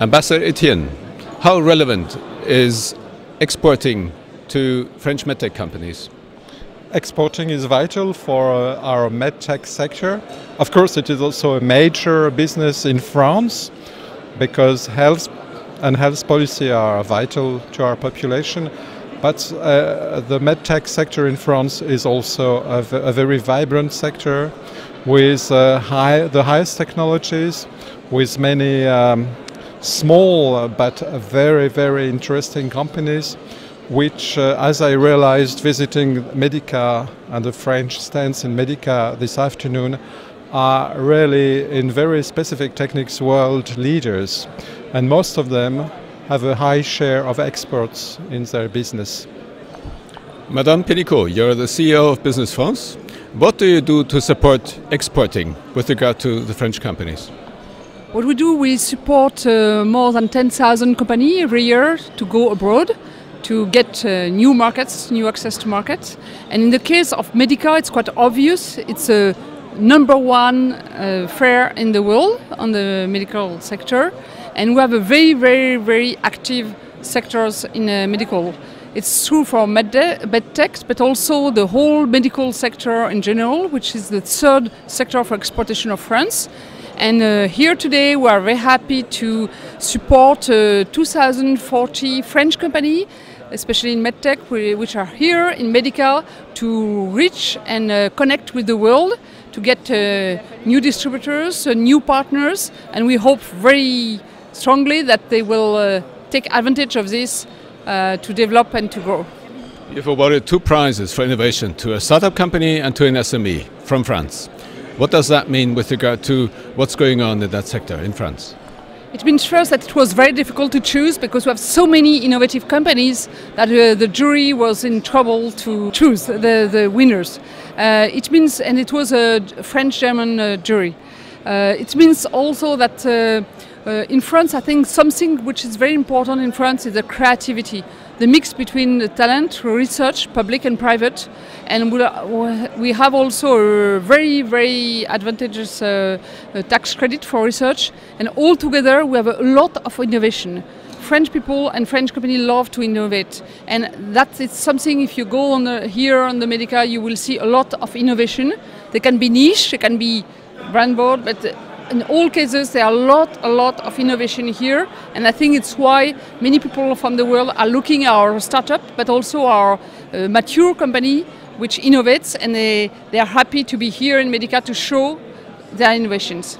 Ambassador Étienne, how relevant is exporting to French medtech companies? Exporting is vital for uh, our medtech sector. Of course, it is also a major business in France because health and health policy are vital to our population. But uh, the medtech sector in France is also a, very vibrant sector with uh, high, the highest technologies, with many um, small uh, but very, very interesting companies, which, uh, as I realized visiting Medica and the French stands in Medica this afternoon, are really in very specific techniques world leaders. And most of them have a high share of exports in their business. Madame Pénicaud, you're the CEO of Business France. What do you do to support exporting with regard to the French companies? What we do, we support uh, more than 10,000 companies every year to go abroad to get uh, new markets, new access to markets. And in the case of Medica, it's quite obvious. It's a number one uh, fair in the world on the medical sector. And we have a very, very, very active sectors in uh, medical. It's true for medtech, but also the whole medical sector in general, which is the third sector for exportation of France. And uh, here today we are very happy to support uh, 2040 French company, especially in medtech, which are here in Medica to reach and uh, connect with the world, to get uh, new distributors, uh, new partners, and we hope very strongly that they will uh, take advantage of this to develop and to grow. You've awarded two prizes for innovation to a startup company and to an SME from France. What does that mean with regard to what's going on in that sector in France? It means first that it was very difficult to choose because we have so many innovative companies that uh, the jury was in trouble to choose the, the winners. Uh, it means, and it was a French-German uh, jury. Uh, it means also that uh, in France, I think something which is very important in France is the creativity the mix between the talent, research, public and private. And we have also a very, very advantageous uh, uh, tax credit for research. And all together, we have a lot of innovation. French people and French companies love to innovate, and that is something. If you go on the, here on the Medica, you will see a lot of innovation. They can be niche, they can be brand board, but in all cases, there are a lot, a lot of innovation here, and I think it's why many people from the world are looking at our startup, but also our uh, mature company, which innovates, and they, they are happy to be here in Medica to show their innovations.